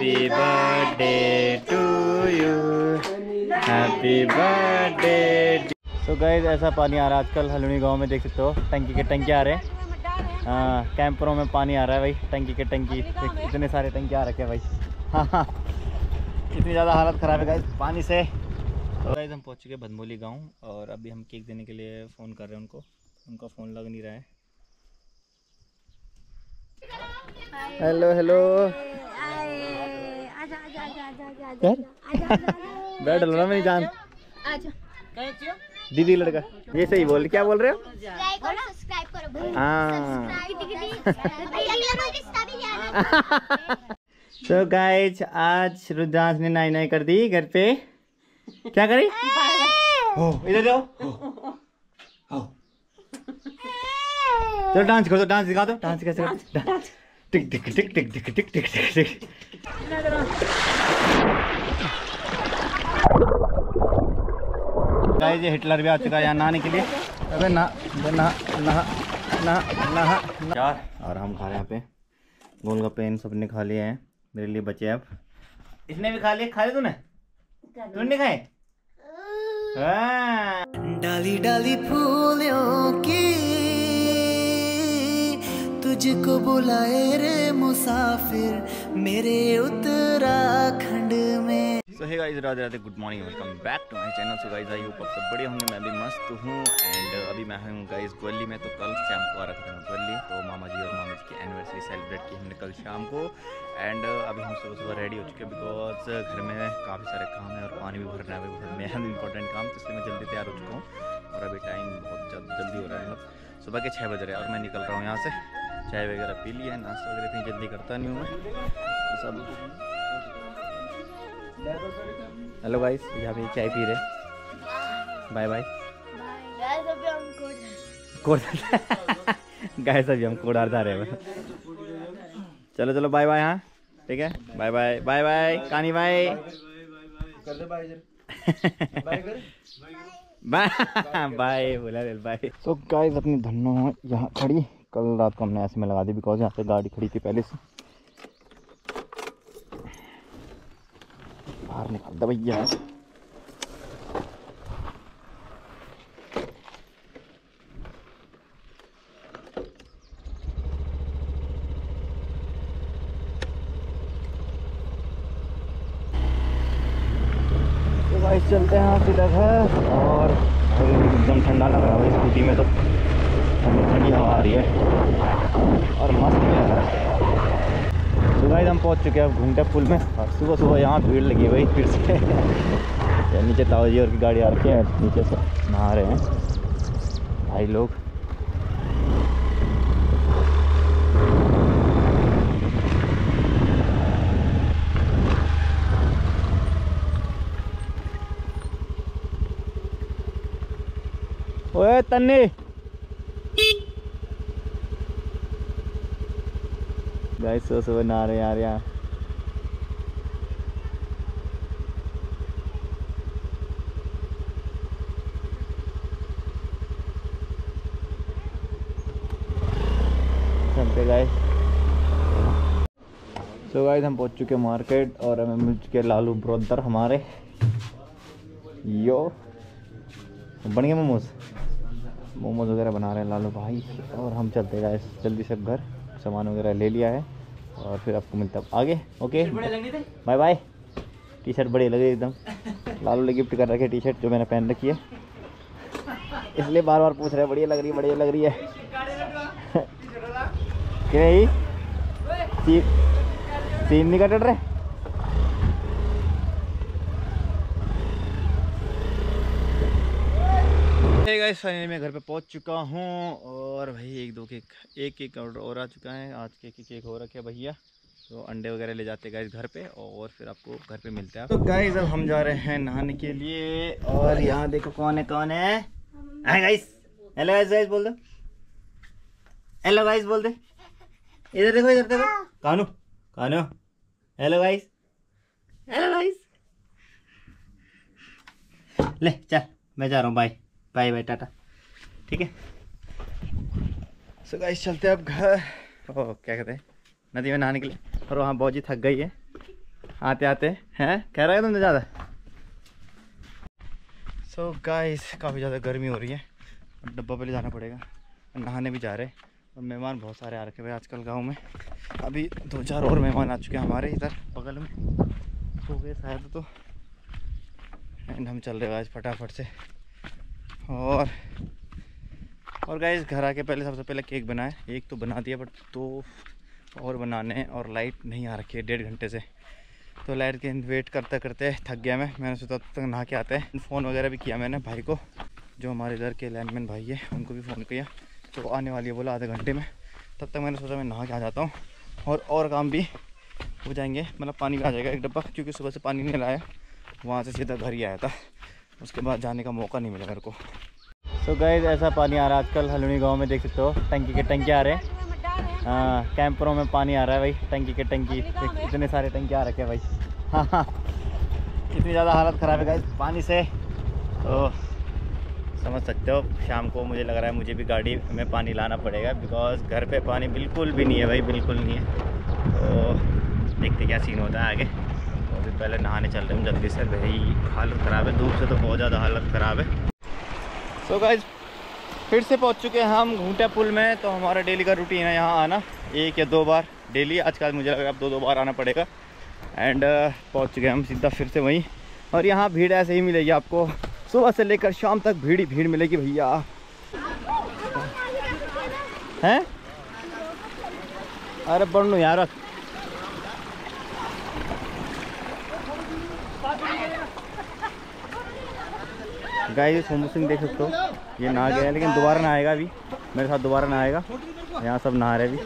Happy birthday to you happy birthday so guys ऐसा पानी आ रहा है आजकल हलुनी गाँव में, देख सकते हो। टंकी के टंकी आ रहे हैं। हाँ कैंपरों में पानी आ रहा है भाई, टंकी के टंकी। इतने सारे टंकी आ रखे हैं भाई। हाँ हाँ। इतनी ज़्यादा हालत ख़राब है गाइस पानी से। तो गाइस हम पहुँच चुके हैं भदमोली गाँव और अभी हम केक देने के लिए फ़ोन कर रहे हैं उनको। उनका फ़ोन लग नहीं रहा है। हेलो हेलो बैठ लो ना मेरी जान। दीदी लड़का ये सही बोल क्या बोल रहे हो? हाँ। तो गाइज़ आज रुद्रांश ने नाई नाई कर दी घर पे। क्या करी? इधर जाओ। चलो डांस करो डांस दिखा दो डांस कैसे करते टिक टिक टिक टिक टिक टिक टिक टिक टिक गाइस ये हिटलर भी आ चुका है यहाँ नहाने के लिए। अबे ना ना नहा नहा नहा यार और हम खा रहे हैं यहाँ पे। गोलगप्पे इन सबने खा लिए हैं। मेरे लिए बचे अब। इसने भी खा लिए? खा लिए तूने? तूने खाए? हाँ। डाली डाली फूलों की तुझको बुलाए रे मुसाफिर, मेरे उत्तराखंड में। So hey guys Radhe Radhe good morning welcome back to my channel so guys I hope आप सब बढ़िया होंगे, मैं भी मस्त हूँ। एंड अभी मैं हूँ गाइस ग्वाली में तो कल शाम को आ रखा था मैं ग्वाली तो मामा जी और मामा जी की एनिवर्सरी सेलिब्रेट की हमने कल शाम को। एंड अभी हम सुबह सुबह रेडी हो चुके हैं बिकॉज़ घर में काफ़ी सारे काम है और पानी भी भरना है घर में है इंपॉर्टेंट काम तो इसलिए मैं जल्दी तैयार हो चुका हूँ। और अभी टाइम बहुत जल्दी हो रहा है मतलब सुबह के छः बज रहे हैं और मैं निकल रहा हूँ यहाँ से। चाय वगैरह पी लिया है नाश्ता वगैरह इतनी जल्दी करता नहीं हूँ मैं। सब हेलो गाइस यहाँ पे चाय पी रहे बाय बाय कोड गाइस अभी हम कोडार जा रहे हैं। चलो चलो बाय बाय हाँ। ठीक है? बाय बाय बाय बाय कानी बाय बाय बाय बोला रे बाय तो गाइस अपनी धन्नो यहाँ खड़ी। कल रात को हमने ऐसे में लगा दी बिकॉज़ यहाँ पे गाड़ी खड़ी थी पहले से। बाहर निकाल दे भैया। तो चलते हैं सीधा घर और एकदम ठंडा लग रहा है स्कूटी में तो। ठंडी ठंडी हवा आ रही है। और मस्त लग रहा है सुबह हम पहुँच चुके हैं अब घूमते पुल में। और सुबह सुबह यहाँ भीड़ लगी हुई फिर से। नीचे ताऊ जी और की गाड़ी आ रखी है। नीचे से नहा रहे हैं। भाई लोग। ओए, तन्नी! गाइस सुबह सुबह नहा रहे यार यहाँ चलते गाइस सो गाइस हम पहुँच चुके मार्केट और हमें मिल चुके लालू ब्रोदर हमारे। यो बन गए मोमोज? मोमोज वगैरह बना रहे हैं लालू भाई और हम चलते गए जल्दी से घर। सामान वगैरह ले लिया है और फिर आपको मिलता है। आगे okay bye bye T shirt बढ़िया बड़ी रही एकदम। लालू ने गिफ्ट कर रखे है टी शर्ट जो मैंने पहन रखी है। इसलिए बार बार पूछ रहे हैं बढ़िया लग रही है बढ़िया लग रही है। क्या ही सीन नहीं कट रहे? गाइस फाइनली मैं घर पे पहुँच चुका हूँ और भाई एक, दो केक, एक केक ऑर्डर और आ चुका है। आज केक ही केक हो रखे है भैया। तो अंडे वगैरह ले जाते गाइस घर पे और फिर आपको घर पे मिलते हैं। तो गाइस अब हम जा रहे हैं नहाने के लिए और यहाँ देखो कौन है कौन है? Hi guys hello guys guys बोल दो। हेलो गाइस बोल दे। इधर देखो इधर देखो। Kanu Kanu. Hello guys hello guys ले, चल, मैं जा रहा हूँ बाय बाय बाय टाटा ठीक है? सो गाइस चलते हैं अब घर। ओ क्या कहते हैं? नदी में नहाने के लिए। और वहाँ बौजी थक गई है। आते आते। हैं? कह रहा है तुमने ज़्यादा? सो गाइस काफ़ी ज़्यादा गर्मी हो रही है। डब्बा पे ले जाना पड़ेगा। नहाने भी जा रहे हैं। और मेहमान बहुत सारे आ रखे हुए आजकल गाँव में। अभी दो चार और मेहमान आ चुके हैं हमारे इधर बगल में। हो गए शायद तो। एंड हम चल रहे हैं आज फटाफट से। और और गाइस घर आके पहले सबसे पहले केक बनाए। एक तो बना दिया बट दो और बनाने और लाइट नहीं आ रखी है डेढ़ घंटे से। तो लाइट के वेट करते करते थक गया मैं। मैंने सोचा तब तक नहा के आते हैं। फ़ोन वगैरह भी किया मैंने भाई को, जो हमारे इधर के लैंडमैन भाई है, उनको भी फ़ोन किया। तो आने वाली है बोला आधे घंटे में। तब तक मैंने सोचा मैं नहा के आ जाता हूँ। और और काम भी हो जाएँगे। मतलब पानी भी आ जाएगा एक डब्बा, क्योंकि सुबह से पानी नहीं लाया। वहाँ से सीधा घर ही आया था। उसके बाद जाने का मौका नहीं मिला मेरे को। सो so गए ऐसा पानी आ रहा है आजकल हलुनी गाँव में देख सकते हो, टंकी के टंकी आ रहे हैं। हाँ कैंपरों में पानी आ रहा है भाई, टंकी के टंकी। इतने सारे टंकी आ रखे हैं भाई। हाँ हाँ। इतनी ज़्यादा हालत ख़राब है गाइस पानी से। तो समझ सकते हो, शाम को मुझे लग रहा है मुझे भी गाड़ी में पानी लाना पड़ेगा बिकॉज़ घर पे पानी बिल्कुल भी नहीं है भाई, बिल्कुल नहीं है। तो देखते क्या सीन होता है आगे। पहले नहाने चल रहे हैं। जल्दी से भाई हालत ख़राब है। धूप से तो बहुत ज़्यादा हालत ख़राब है। सो so गाइज़ फिर से पहुँच चुके हैं हम घूटा पुल में। तो हमारा डेली का रूटीन है यहाँ आना। एक या दो बार डेली। आजकल मुझे लगा अब दो दो बार आना पड़ेगा। एंड uh, पहुँच चुके हैं हम सीधा फिर से वहीं। और यहाँ भीड़ ऐसे ही मिलेगी आपको। सुबह से लेकर शाम तक भीड़ ही भीड़ मिलेगी भैया। हैं? अरे बढ़ लो यार गाय सोमू सिंह देख सकते हो। ये नहा गया है, लेकिन दोबारा ना आएगा अभी। मेरे साथ दोबारा ना आएगा यहाँ सब नहा रहे अभी।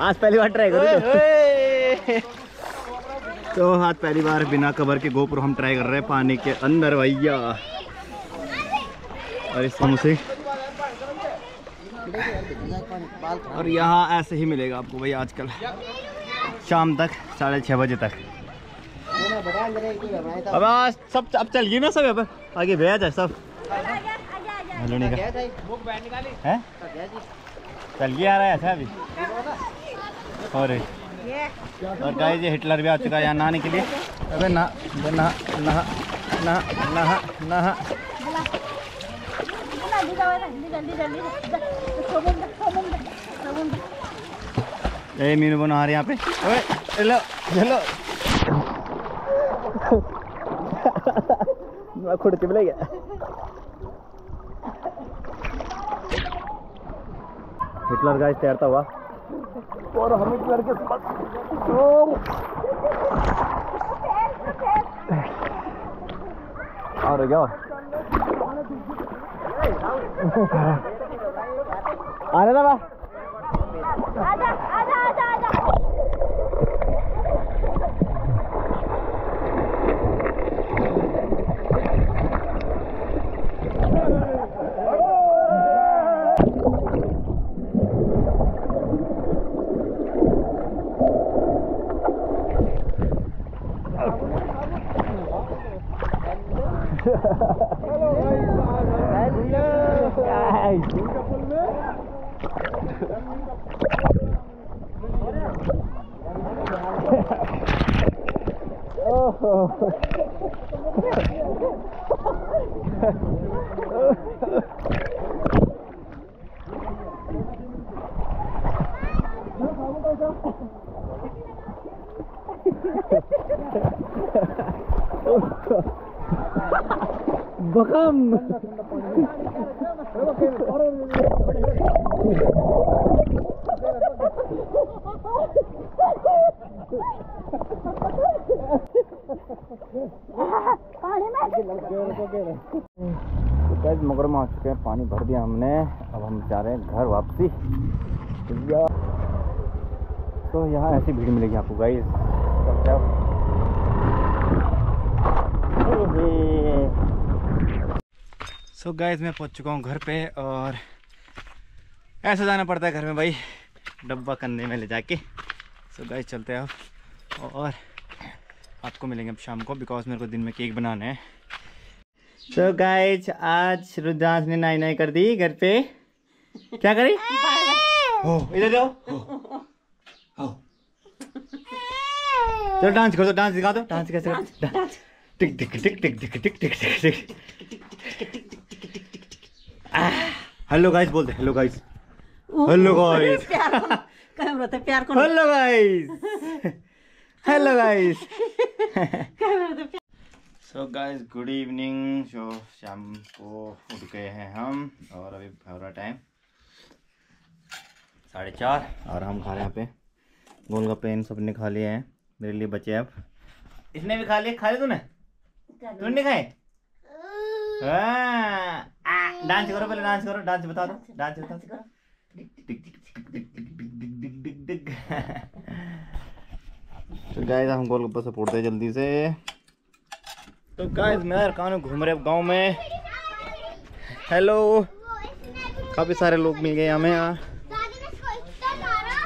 आज पहली बार ट्राई करो तो आज पहली बार बिना कवर के गोप्रो हम ट्राई कर रहे हैं पानी के अंदर भैया। और इस से और यहाँ ऐसे ही मिलेगा आपको भैया आजकल। शाम तक, साढ़े छः बजे तक। अब सब अब चल गई ना सब अब आगे भैया जाए सब। हलूनी का है? चल गया आ रहा है ऐसा अभी। और और गाइस ये हिटलर भी आ चुका है यहाँ नहाने के लिए। अबे ना नहा नहा नहा नहा नहा। ए मीनू बना रहे यहाँ पे। अबे चलो चलो। मैं खुद के बोले गया। हिटलर गाइस तैरता हुआ। और हम लड़के के और क्या? आने ना बकम पानी मगर में आ चुके हैं पानी भर दिया हमने। हम जा रहे हैं घर वापसी। तो यहाँ ऐसी भीड़ मिलेगी आपको गाइस सो गाइस मैं पहुँच चुका हूँ घर पे और ऐसे जाना पड़ता है घर में भाई, डब्बा कंधे में ले जाके। तो गाइस चलते हैं अब। और आपको मिलेंगे अब शाम को बिकॉज़ मेरे को दिन में केक बनाना है। तो गाइस आज रुद्रांश ने नाई नाई कर दी घर पे। क्या करी? हो इधर जाओ। हो चलो डांस कर दो डांस दिखा दो। डांस कैसे करते tick tick tick tick tick tick tick tick tick hello guys बोलते hello guys hello guys camera तो प्यार को hello guys hello guys so guys good evening so शाम को उठ गए हैं हम और अभी हो रहा टाइम साढ़े चार। और हम खा रहे हैं यहाँ पे। गोलगप्पे इन सबने खा लिए हैं। मेरे लिए बचे अब। इसने भी खा लिए? खा लिए तूने? तूने नहीं खाए? हाँ, डांस करो पहले डांस करो। डांस बता दो। डांस बता दो तो गाइस हम गोलगप्पा से फोड़ते हैं जल्दी से। तो गाइस मैं और कानू घूम रहे गाँव में। हेलो काफ़ी सारे लोग मिल गए हमें यहाँ।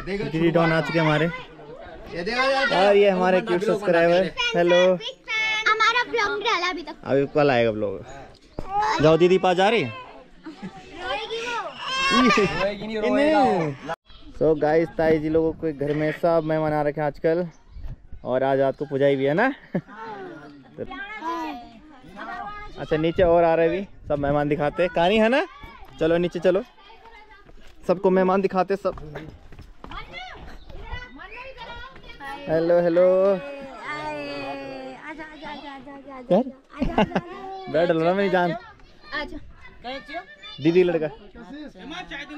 दीदी डॉन आ चुके हमारे। और ये हमारे क्यूट सब्सक्राइबर हेलो हमारा ब्लॉग डाला अभी तक। अभी कल आएगा लोग जाओ दीदी पास जा रही? सो गाइस ताई जी लोगों के घर में सब मेहमान आ रखे हैं आजकल। और आज रात को पुजाई भी है ना? तो अच्छा नीचे और आ रहे भी सब मेहमान दिखाते कहानी है ना? चलो नीचे चलो। सबको मेहमान दिखाते सब। हेलो हेलो बैठ लो मेरी जान। दीदी लड़का।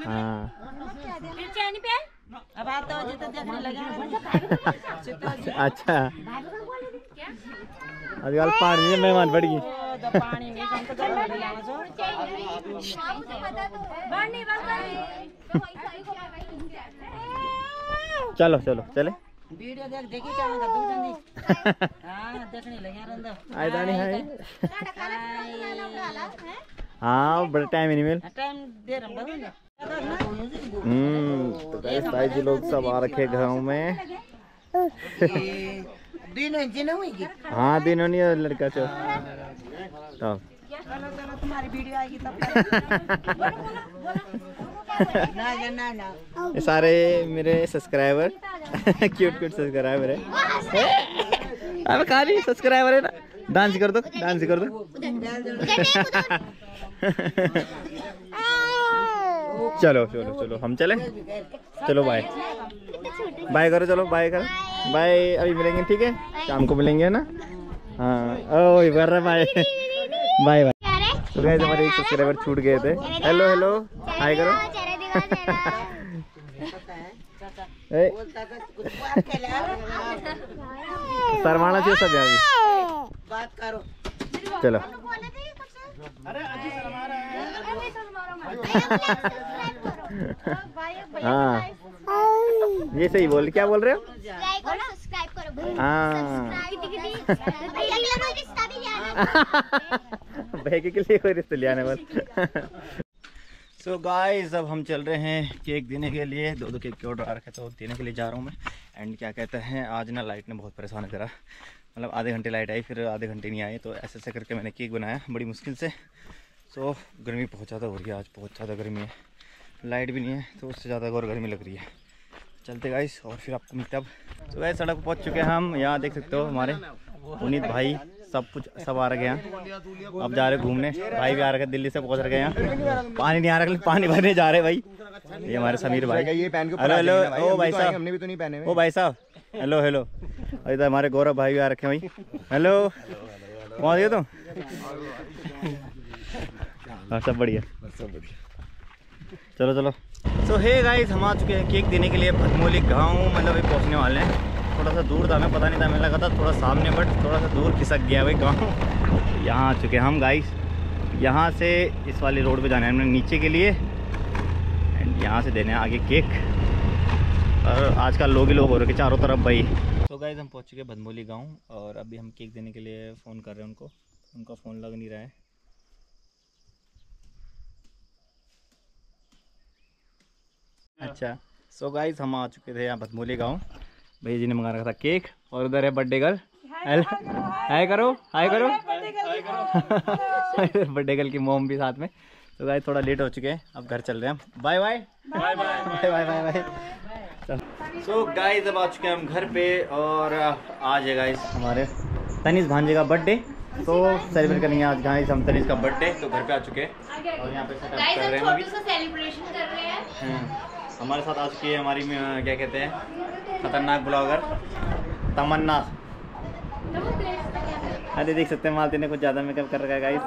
हाँ। अच्छा। अजकल पानी में मेहमान बढ़ गई चलो चलो चले। वीडियो देख देखी क्या जल्दी हाँ देखने लगे रंदा आए दानी है हाँ बड़ा टाइम ही नहीं मिल। टाइम दे रहा ना हम्म तो guys, ताई जी लोग सब आ रखे घरों में। दिन इंच न हुई हाँ दिनों नहीं है लड़का चो। तो चलो चलो तुम्हारी वीडियो आएगी तब। ना ना ये सारे मेरे सब्सक्राइबर क्यूट क्यूट सब्सक्राइबर है। अबे नहीं सब्सक्राइबर है ना। डांस कर दो डांस कर दो। चलो चलो चलो, हम चले। चलो बाय बाय करो, चलो बाय करो। बाय अभी मिलेंगे, ठीक है? शाम को मिलेंगे ना? हाँ। ओ बाय बाय बाय तो guys, हमारे एक सब्सक्राइबर छूट गए थे। हेलो हेलो हाय करो। शर्माना चाहिए सब यहाँ। बात करो चलो। हाँ। ये सही बोल क्या बोल रहे हो? सब्सक्राइब करो। हाँ। बहके के लिए कोई रिश्ते ले आने बस सो गाइस अब हम चल रहे हैं केक देने के लिए। दो दो केक के ऑर्डर आ रखे तो देने के लिए जा रहा हूँ मैं। एंड क्या कहते हैं आज ना लाइट ने बहुत परेशान करा। मतलब आधे घंटे लाइट आई फिर आधे घंटे नहीं आई तो ऐसे ऐसे करके मैंने केक बनाया बड़ी मुश्किल से। सो so, गर्मी बहुत ज़्यादा हो रही है आज बहुत ज़्यादा गर्मी है। लाइट भी नहीं है तो उससे ज़्यादा और गर्मी लग रही है। चलते गाइस और फिर आपको मिलते अब। तो सड़क पहुँच चुके हैं हम यहाँ देख सकते हो हमारे पुनीत भाई। सब कुछ सब आ रखे हैं। अब जा रहे घूमने। भाई भी आ रखे दिल्ली से पहुँच रखे हैं। पानी नहीं आ रहा पानी भरने जा रहे भाई। ये हमारे समीर भाई। Hello hello. ओ भाई तो साहब। हमने भी तो नहीं पहने ओ भाई साहब। Hello hello. इधर हमारे गौरव भाई भी आ रखे भाई। हेलो। पहुँच गए तुम? हाँ सब बढ़िया। चलो चलो। सो हे गाइस हम आ चुके हैं केक देने के लिए भदमोली गाँव मतलब पहुँचने वाले हैं। थोड़ा सा दूर था हमें पता नहीं था हमें लगा था थोड़ा सामने बट थोड़ा सा दूर खिसक गया भाई गाँव। यहाँ आ चुके हम गाइस यहाँ से इस वाले रोड पे जाना है हमने नीचे के लिए। एंड यहाँ से देने हैं आगे केक और आजकल लोग ही लोग हो रहे हैं चारों तरफ़ भाई। तो गाइज़ हम पहुँच चुके हैं भदमोली गाँव और अभी हम केक देने के लिए फ़ोन कर रहे हैं उनको। उनका फ़ोन लग नहीं रहा है। अच्छा सो so गाइज़ हम आ चुके थे यहाँ भदमोली गाँव। भैया जी ने मंगा रखा था केक और उधर है बर्थडे गर्ल हाय करो हाय करो। बर्थडे गर्ल की मोम भी साथ में। तो गाइस थोड़ा लेट हो चुके हैं अब घर चल रहे हैं हम। Bye bye bye bye bye bye bye so guys अब आ चुके हैं हम घर पे और आज है गाइस हमारे तनीष भांजे का बर्थडे तो सेलिब्रेट करेंगे आज गाइस हम तनिष का बर्थडे तो घर पे आ चुके हैं। और यहाँ पे सेटअप गाइस कर रहे हम। हैं छोटू सा सेलिब्रेशन कर रहे हैं। हम्म, हमारे साथ आ चुकी है हमारी क्या कहते हैं? खतरनाक ब्लॉगर। तमन्ना। अरे देख सकते हैं मालती ने कुछ ज़्यादा मेकअप कर रखा है गाइस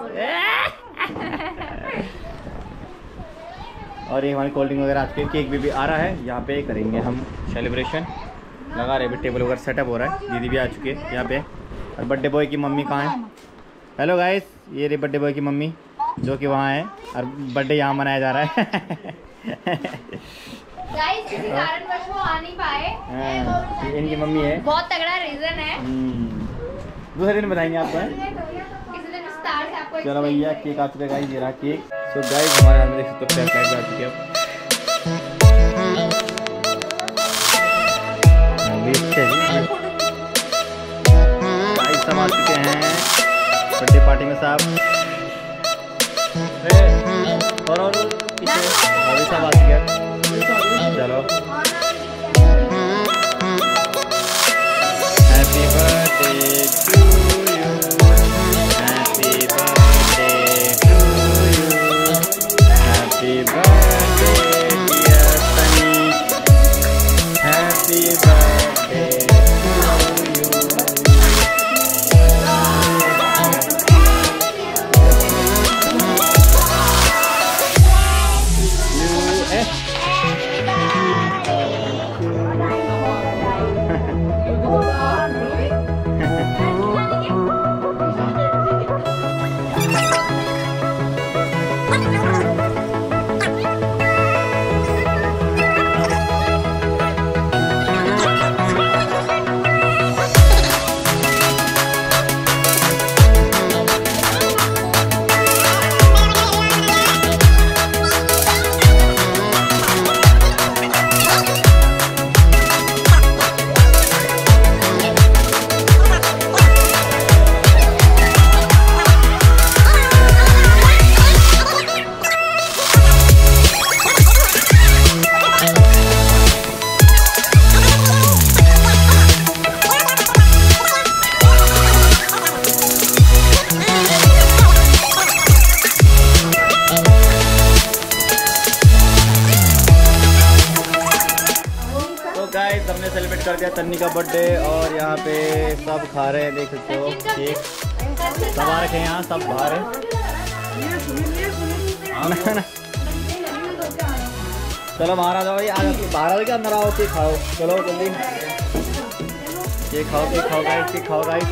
और ये हमारी कोल्ड ड्रिंक वगैरह आज के केक भी, भी आ रहा है। यहाँ पे करेंगे हम सेलिब्रेशन लगा रहे अभी टेबल वगैरह सेटअप हो रहा है। दीदी भी आ चुकी है यहाँ पे। और बर्थडे बॉय की मम्मी कहाँ है? हेलो गाइस ये रही बर्थडे बॉय की मम्मी जो कि वहाँ है। और बर्थडे यहाँ मनाया जा रहा है। गाइस किसी कारणवश वो आ नहीं पाए। हाँ, इनकी मम्मी है। बहुत तगड़ा रीजन है। हम्म, दूसरे दिन बताएँगे आपको। दिन विस्तार से आपको चलो भैया केक आ चुका है गाइस ये रहा केक सो गाइस हमारे हाथ में देख सकते हो आ चुकी है हाँ, आ चुके हैं। बर्थडे पार्टी में ए, और पीछे आ चुके हैं। चलो। हैप्पी बर्थडे कर दिया तन्नी का बर्थडे और यहाँ पे सब खा रहे हैं देख सकते हो केक सब आ रखे हैं यहाँ सब बाहर है। ना, ना। चलो जाओ भाई आ जाओ बाहर आ जाओ अंदर आओ केक खाओ। चलो जल्दी। केक खाओ केक खाओ गाइस केक खाओ गाइस